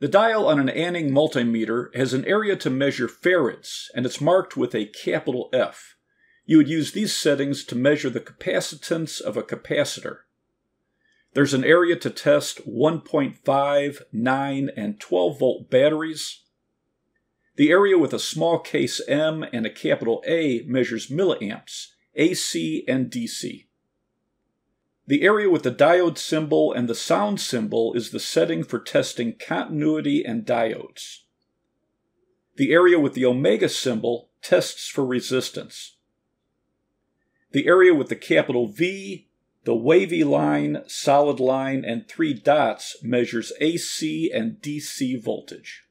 The dial on an Aneng multimeter has an area to measure farads, and it's marked with a capital F. You would use these settings to measure the capacitance of a capacitor. There's an area to test 1.5, 9, and 12 volt batteries. The area with a small case M and a capital A measures milliamps, AC and DC. The area with the diode symbol and the sound symbol is the setting for testing continuity and diodes. The area with the omega symbol tests for resistance. The area with the capital V, the wavy line, solid line, and three dots measures AC and DC voltage.